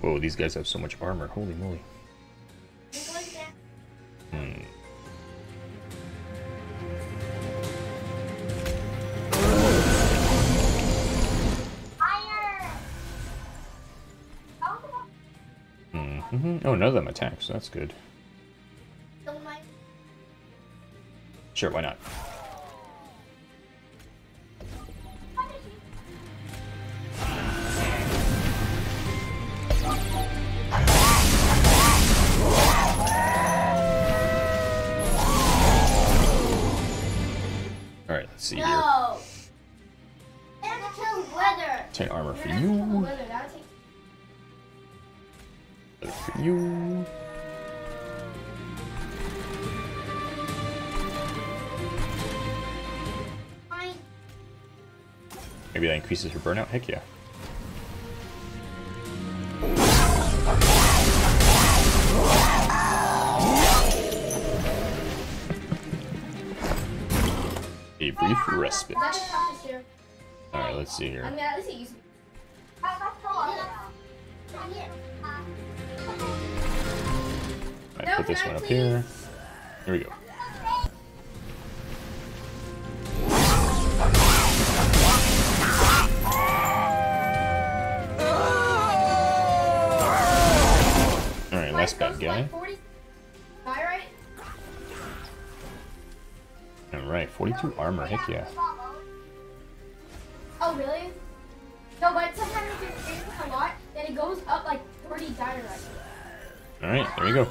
Speaker 1: Whoa, these guys have so much armor. Holy moly. Hmm.
Speaker 3: The-
Speaker 1: hmm Oh, none of them attack, so that's good. Sure, why not?
Speaker 3: what is he?
Speaker 1: Alright, let's see here.
Speaker 2: No. Weather.
Speaker 1: 10 armor for you.
Speaker 2: Weather. That takes.
Speaker 1: Another for you. Maybe that increases her burnout? Heck yeah. A brief respite.
Speaker 2: That just happens here.
Speaker 1: Alright, let's see
Speaker 2: I
Speaker 1: here.
Speaker 2: No,
Speaker 1: put this one up here. Here we go. Alright, last bad guy.
Speaker 2: Like 40. Die right?
Speaker 1: Alright, 42 armor, heck yeah.
Speaker 2: Oh, really? No, but sometimes if you're a lot, then it goes up like 30 die right.
Speaker 1: Alright, there we go.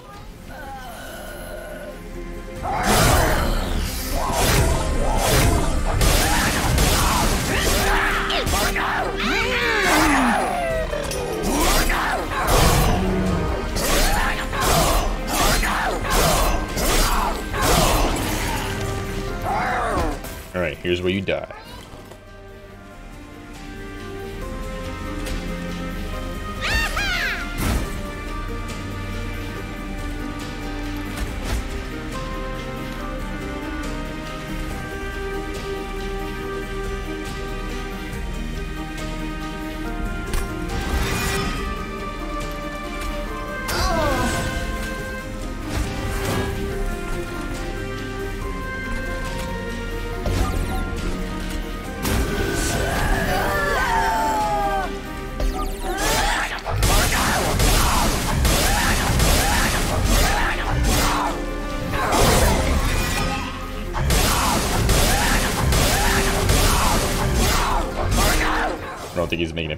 Speaker 1: Alright, here's where you die.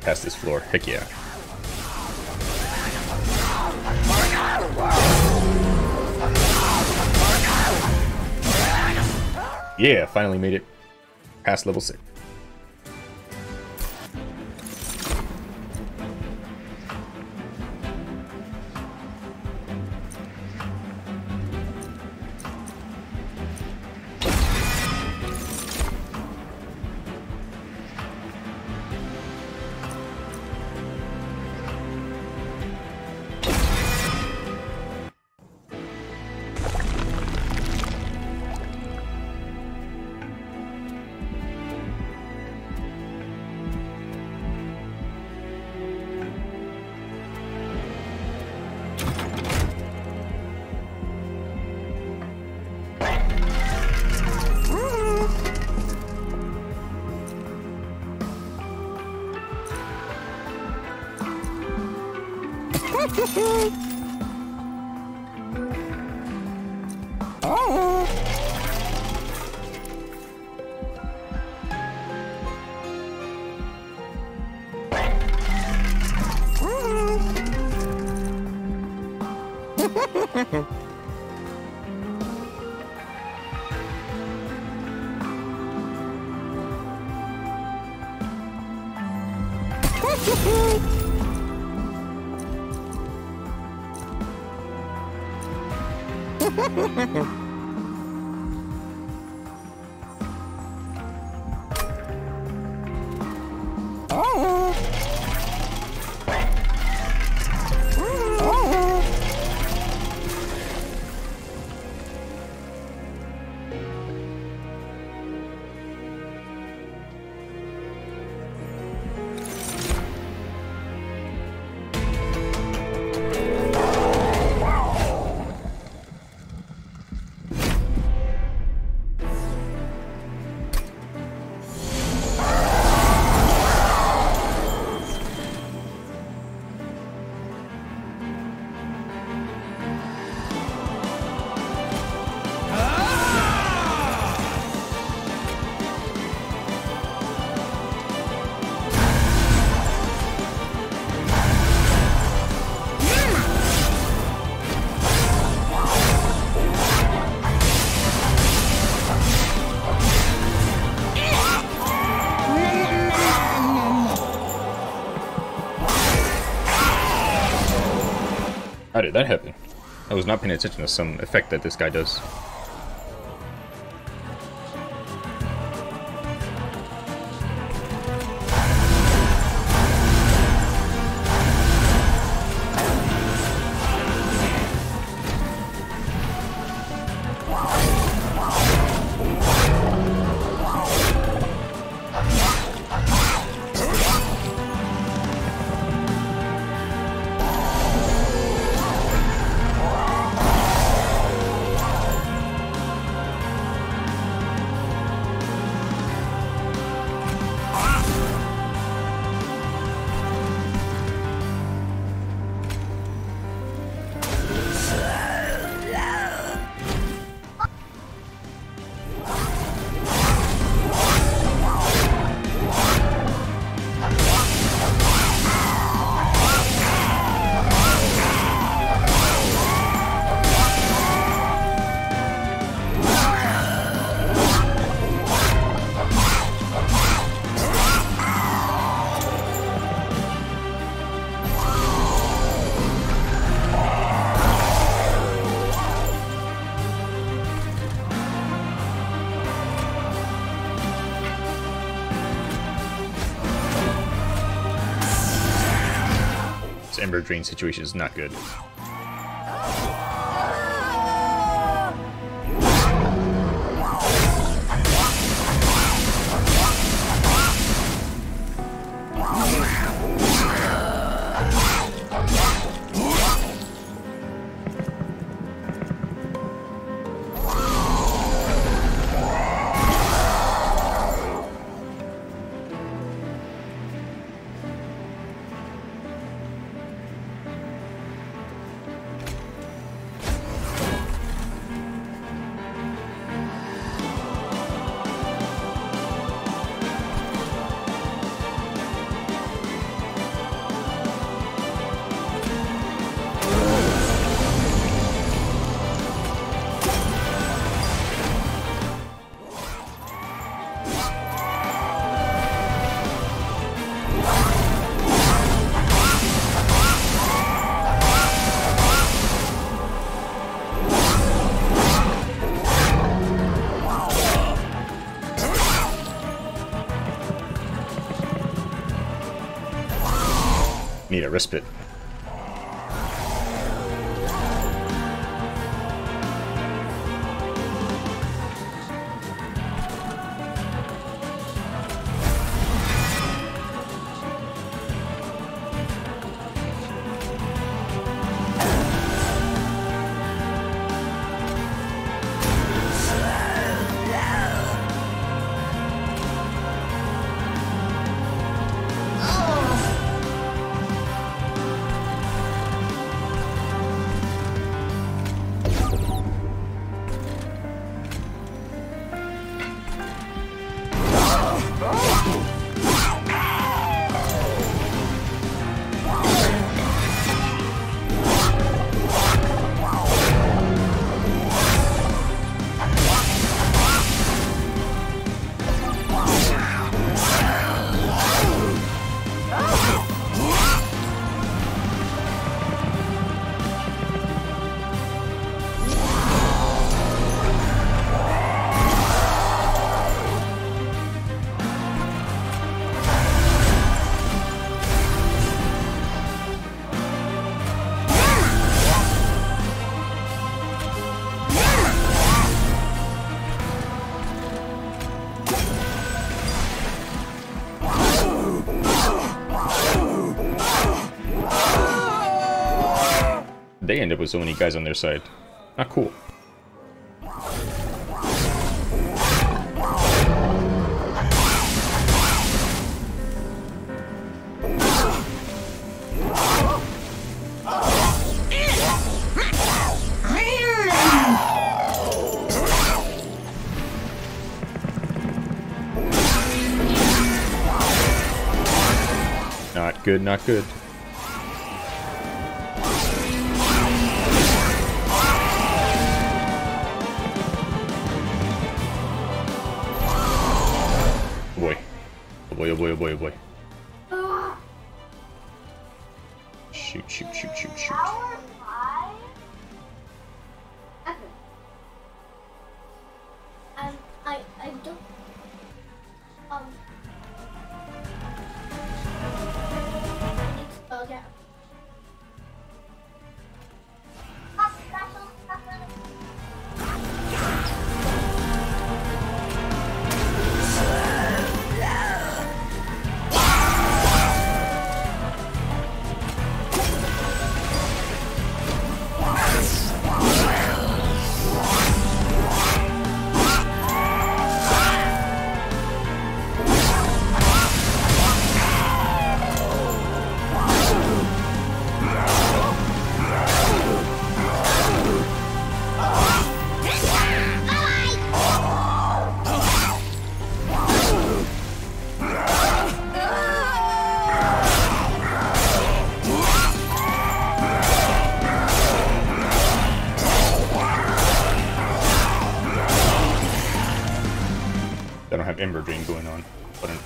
Speaker 1: Past this floor. Heck yeah. Yeah, finally made it past level 6. How did that happen? I was not paying attention to some effect that this guy does. Ember Drain situation is not good. Respite. End up with so many guys on their side. Not cool. Not good, not good. Oh boy, oh boy, oh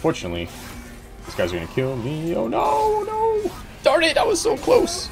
Speaker 1: But unfortunately, these guys are gonna kill me. Oh no, no! Darn it, I was so close!